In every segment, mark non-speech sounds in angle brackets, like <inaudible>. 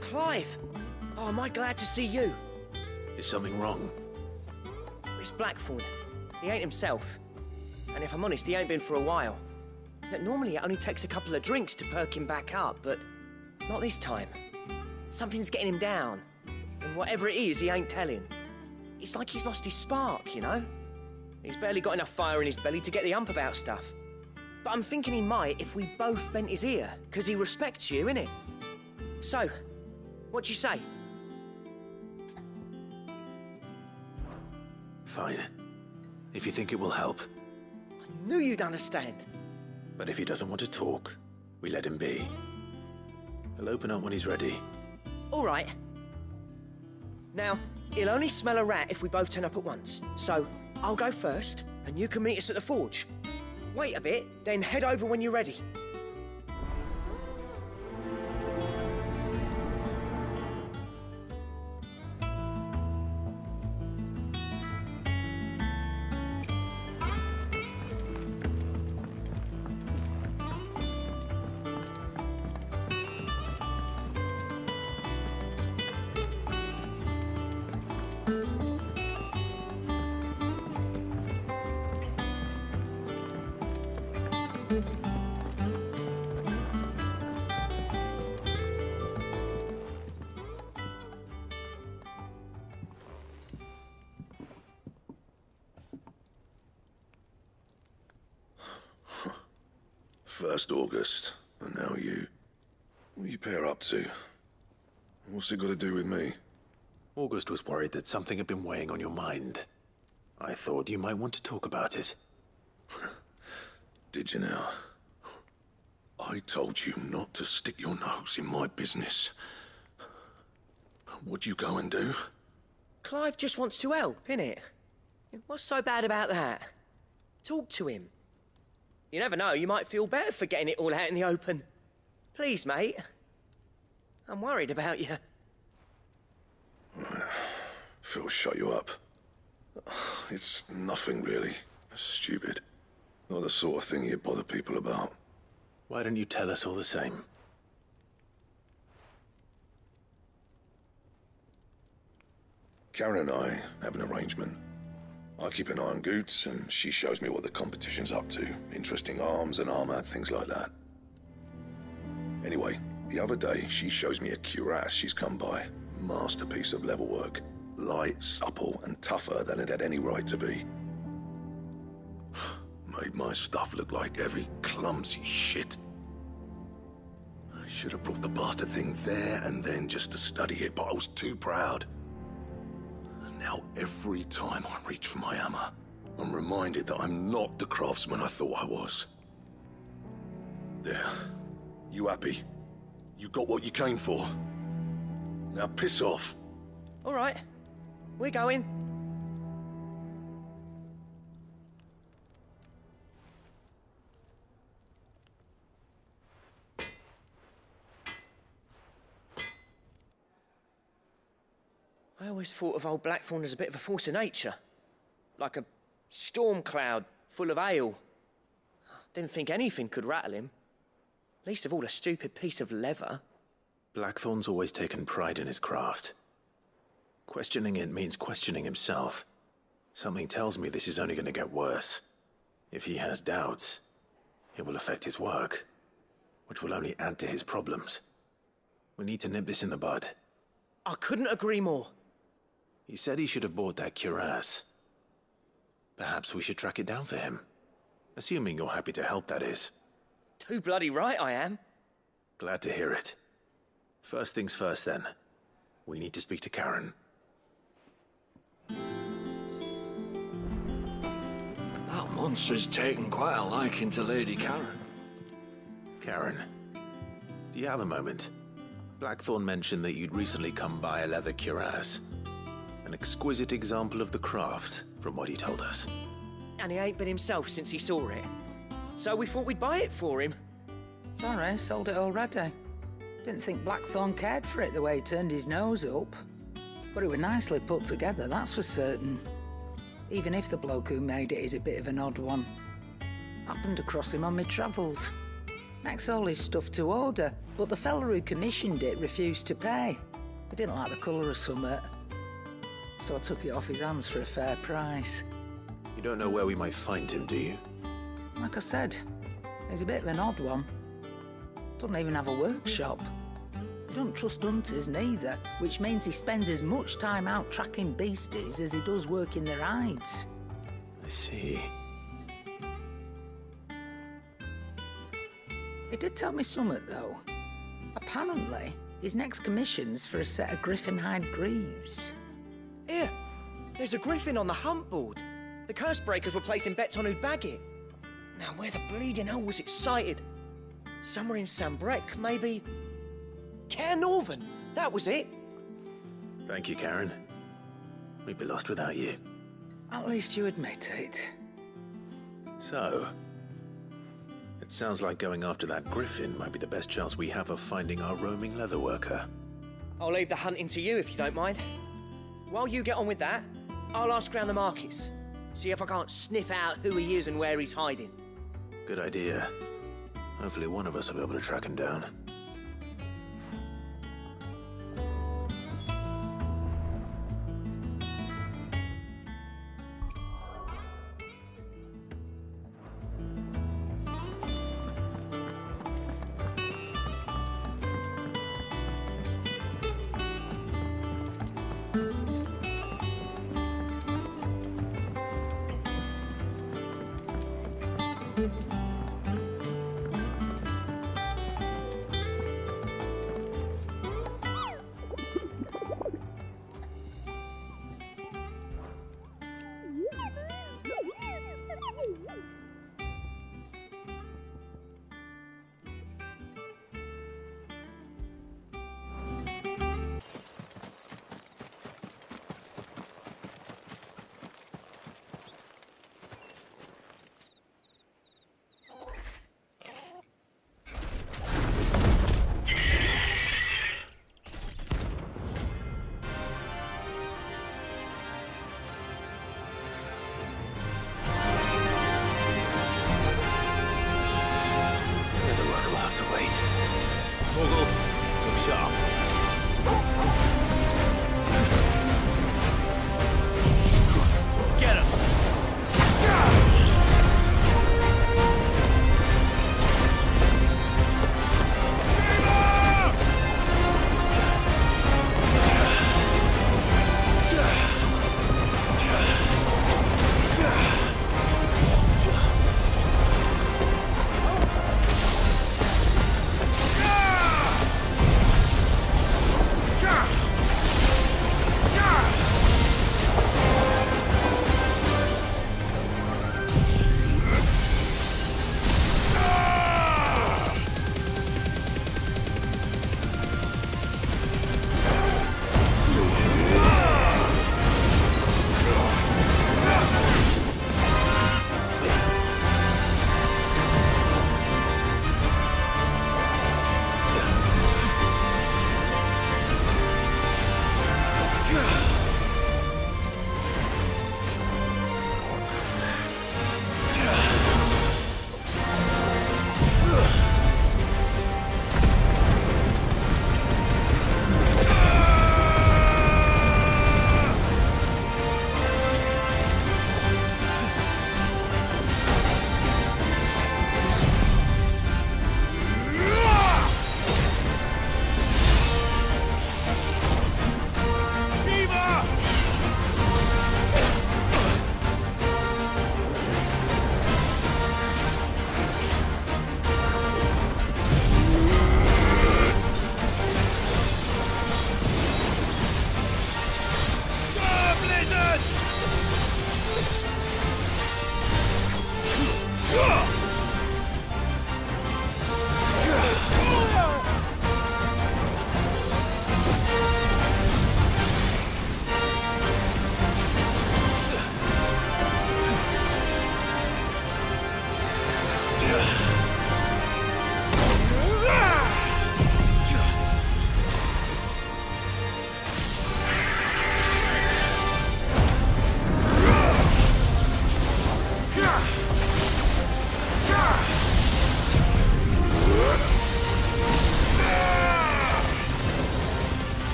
Clive! Oh, am I glad to see you? Is something wrong? It's Blackthorn. He ain't himself. And if I'm honest, he ain't been for a while. That normally it only takes a couple of drinks to perk him back up, but not this time. Something's getting him down. And whatever it is, he ain't telling. It's like he's lost his spark, you know? He's barely got enough fire in his belly to get the ump about stuff. But I'm thinking he might if we both bent his ear, because he respects you, innit? So, what do you say? Fine. If you think it will help. I knew you'd understand. But if he doesn't want to talk, we let him be. He'll open up when he's ready. All right. Now, he'll only smell a rat if we both turn up at once. So, I'll go first, and you can meet us at the forge. Wait a bit, then head over when you're ready. First August, and now you. What you pair up to? What's it got to do with me? August was worried that something had been weighing on your mind. I thought you might want to talk about it. <laughs> Did you now? I told you not to stick your nose in my business. What'd you go and do? Clive just wants to help, innit? What's so bad about that? Talk to him. You never know, you might feel better for getting it all out in the open. Please, mate. I'm worried about you. <sighs> Phil shut you up. It's nothing really. Stupid. Not the sort of thing you bother people about. Why don't you tell us all the same? Charon and I have an arrangement. I keep an eye on Goetz, and she shows me what the competition's up to. Interesting arms and armor, things like that. Anyway, the other day, she shows me a cuirass she's come by. Masterpiece of level work. Light, supple, and tougher than it had any right to be. <sighs> Made my stuff look like every clumsy shit. I should have brought the bastard thing there and then just to study it, but I was too proud. Now every time I reach for my hammer, I'm reminded that I'm not the craftsman I thought I was. There. You happy? You got what you came for. Now piss off. All right, we're going. Always thought of old Blackthorn as a bit of a force of nature. Like a storm cloud full of ale. Didn't think anything could rattle him. Least of all a stupid piece of leather. Blackthorn's always taken pride in his craft. Questioning it means questioning himself. Something tells me this is only going to get worse. If he has doubts, it will affect his work, which will only add to his problems. We need to nip this in the bud. I couldn't agree more. He said he should have bought that cuirass. Perhaps we should track it down for him. Assuming you're happy to help, that is. Too bloody right I am. Glad to hear it. First things first, then. We need to speak to Charon. That monster's taken quite a liking to Lady Charon. Charon, do you have a moment? Blackthorn mentioned that you'd recently come by a leather cuirass. An exquisite example of the craft, from what he told us. And he ain't been himself since he saw it. So we thought we'd buy it for him. Sorry, sold it already. Didn't think Blackthorn cared for it the way he turned his nose up. But it was nicely put together, that's for certain. Even if the bloke who made it is a bit of an odd one. Happened across him on my travels. Makes all his stuff to order, but the fella who commissioned it refused to pay. He didn't like the colour of summit. So I took it off his hands for a fair price. You don't know where we might find him, do you? Like I said, he's a bit of an odd one. Doesn't even have a workshop. He don't trust hunters neither, which means he spends as much time out tracking beasties as he does working their hides. I see. He did tell me something, though. Apparently, his next commission's for a set of griffin hide greaves. Here, there's a griffin on the hunt board. The curse breakers were placing bets on who'd bag it. Now, where the bleeding hell was excited? Somewhere in Sanbreque, maybe. Care Northern, that was it. Thank you, Charon. We'd be lost without you. At least you admit it. So, it sounds like going after that griffin might be the best chance we have of finding our roaming leatherworker. I'll leave the hunting to you if you don't mind. While you get on with that, I'll ask around the markets. See if I can't sniff out who he is and where he's hiding. Good idea. Hopefully one of us will be able to track him down.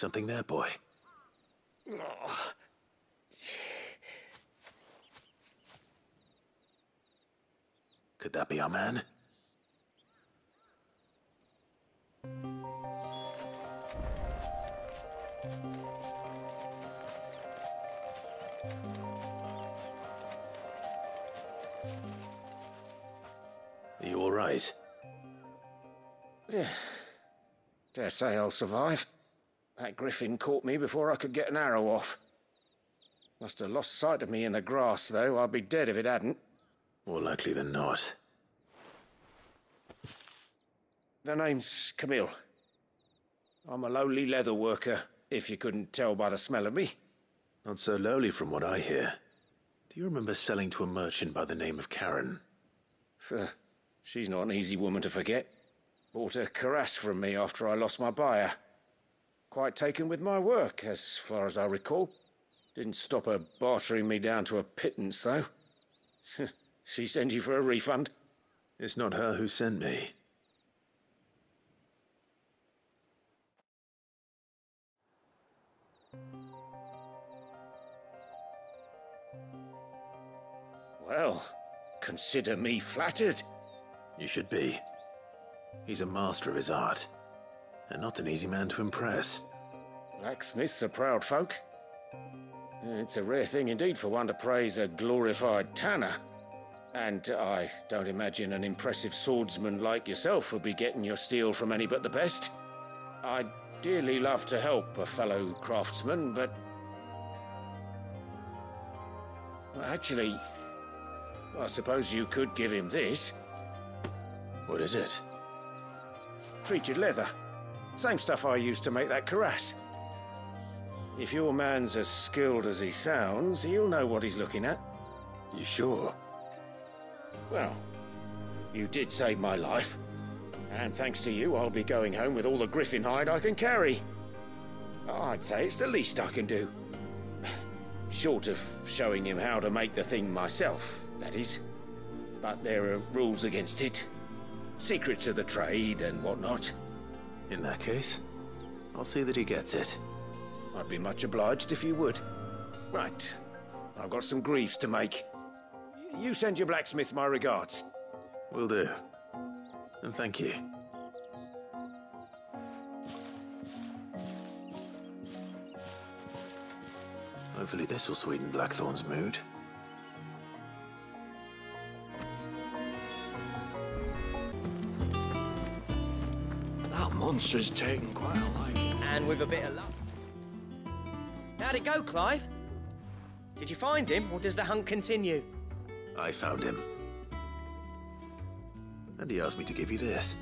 Something there, boy? Could that be our man? Are you all right? Dare say I'll survive. That griffin caught me before I could get an arrow off. Must have lost sight of me in the grass, though. I'd be dead if it hadn't. More likely than not. The name's Camille. I'm a lowly leather worker, if you couldn't tell by the smell of me. Not so lowly from what I hear. Do you remember selling to a merchant by the name of Charon? She's not an easy woman to forget. Bought a cuirass from me after I lost my buyer. Quite taken with my work, as far as I recall. Didn't stop her bartering me down to a pittance, though. <laughs> she sent you for a refund? It's not her who sent me. Well, consider me flattered. You should be. He's a master of his art, and not an easy man to impress. Blacksmiths are proud folk. It's a rare thing indeed for one to praise a glorified tanner. And I don't imagine an impressive swordsman like yourself would be getting your steel from any but the best. I'd dearly love to help a fellow craftsman, but. Actually, I suppose you could give him this. What is it? Treated leather. Same stuff I used to make that cuirass. If your man's as skilled as he sounds, he'll know what he's looking at. You sure? Well, you did save my life. And thanks to you, I'll be going home with all the griffin hide I can carry. I'd say it's the least I can do. <sighs> Short of showing him how to make the thing myself, that is. But there are rules against it. Secrets of the trade and whatnot. In that case, I'll see that he gets it. I'd be much obliged if you would. Right. I've got some greaves to make. You send your blacksmith my regards. Will do. And thank you. Hopefully this will sweeten Blackthorn's mood. Monster's taken quite a liking. And with a bit of luck. How'd it go, Clive? Did you find him, or does the hunt continue? I found him. And he asked me to give you this,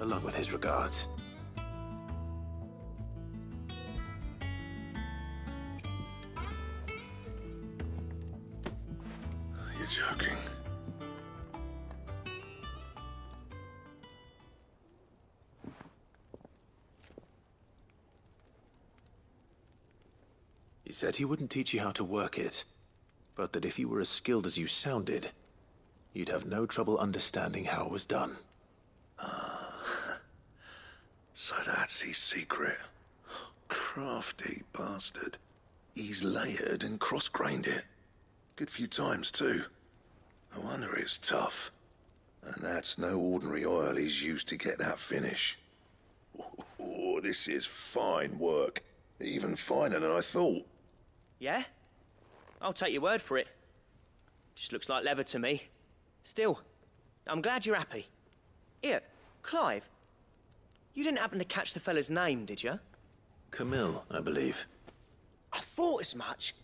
along with his regards. You're joking. Said he wouldn't teach you how to work it, but that if you were as skilled as you sounded, you'd have no trouble understanding how it was done. Ah. <laughs> So that's his secret. Crafty bastard. He's layered and cross-grained it. Good few times, too. No wonder it's tough. And that's no ordinary oil he's used to get that finish. <laughs> Oh, this is fine work. Even finer than I thought. Yeah? I'll take your word for it. Just looks like leather to me. Still, I'm glad you're happy. Here, Clive. You didn't happen to catch the fella's name, did you? Camille, I believe. I thought as much.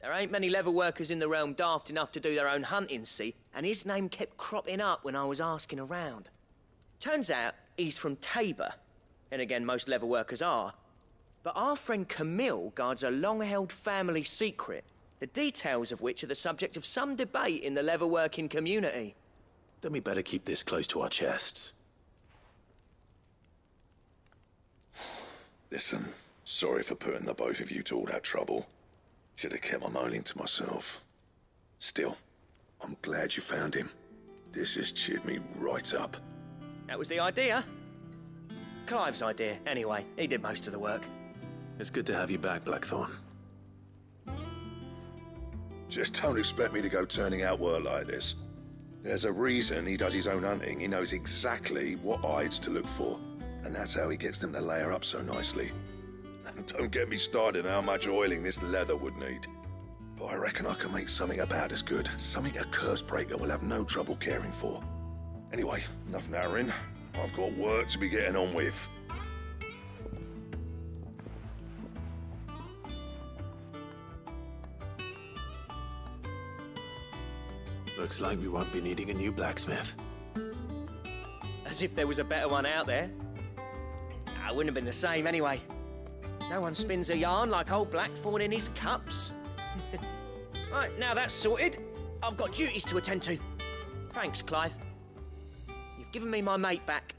There ain't many leather workers in the realm daft enough to do their own hunting, see, and his name kept cropping up when I was asking around. Turns out he's from Tabor, and again, most leather workers are. But our friend Camille guards a long held family secret, the details of which are the subject of some debate in the leather working community. Then we better keep this close to our chests. <sighs> Listen, sorry for putting the both of you to all that trouble. Should have kept my moaning to myself. Still, I'm glad you found him. This has cheered me right up. That was the idea. Clive's idea, anyway. He did most of the work. It's good to have you back, Blackthorn. Just don't expect me to go turning out work like this. There's a reason he does his own hunting. He knows exactly what hides to look for. And that's how he gets them to layer up so nicely. And <laughs> don't get me started on how much oiling this leather would need. But I reckon I can make something about as good. Something a curse breaker will have no trouble caring for. Anyway, enough narrowing. I've got work to be getting on with. Looks like we won't be needing a new blacksmith. As if there was a better one out there. Ah, I wouldn't have been the same anyway. No one spins a yarn like old Blackthorn in his cups. <laughs> right, now that's sorted. I've got duties to attend to. Thanks, Clive. You've given me my mate back.